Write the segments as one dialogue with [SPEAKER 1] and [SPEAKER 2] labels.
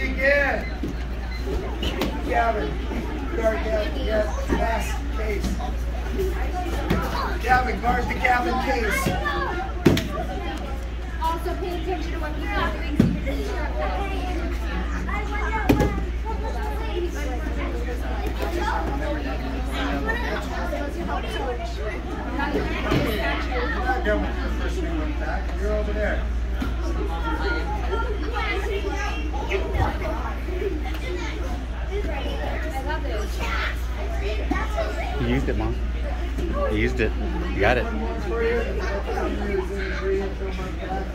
[SPEAKER 1] begin. Gavin, guard Gavin, yes, last case. Gavin, guard the Gavin case.
[SPEAKER 2] Also pay attention to what people are doing so you can
[SPEAKER 1] You're not going with your first swing went back. You're over there.
[SPEAKER 2] I love this.
[SPEAKER 3] You used it, Mom. You used it. You got it.
[SPEAKER 1] For you. I'm using three and fill my back.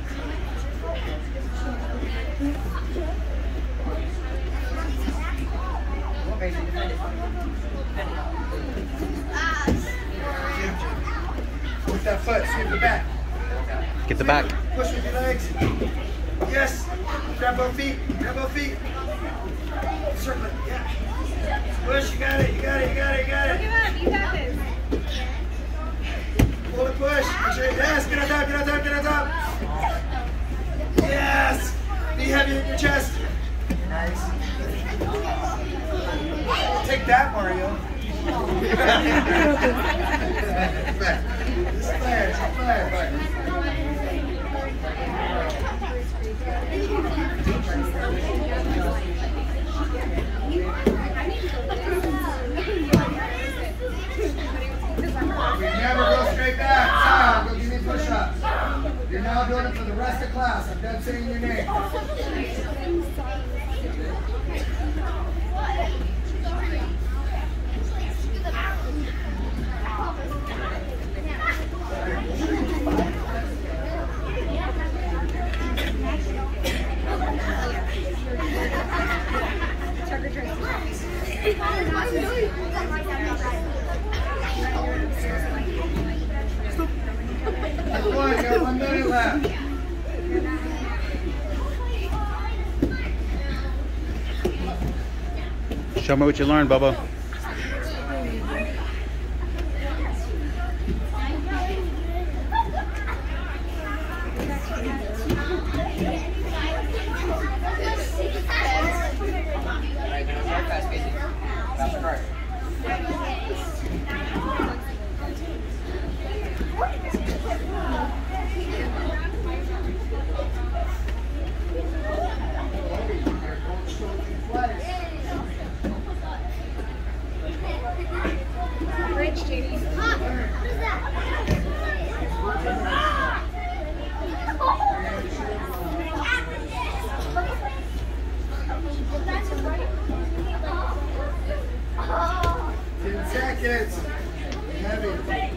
[SPEAKER 1] With that foot, sweep the back.
[SPEAKER 3] Get the back.
[SPEAKER 1] Push with your legs. Yes. Grab both feet. Grab both feet. Circle. Yeah. Push. You got it. You got it. You got it. You got it.
[SPEAKER 2] Give up. You got this.
[SPEAKER 1] Pull and push. Make sure. Yes. Get on top. Get on top. Get on top. Yes. Be heavy in your chest. Nice. Take that, Mario. It's fair. It's class. I'm done saying your name. Come on, you one minute left.
[SPEAKER 3] Show me what you learned, Bubba.
[SPEAKER 1] kids. Heavy.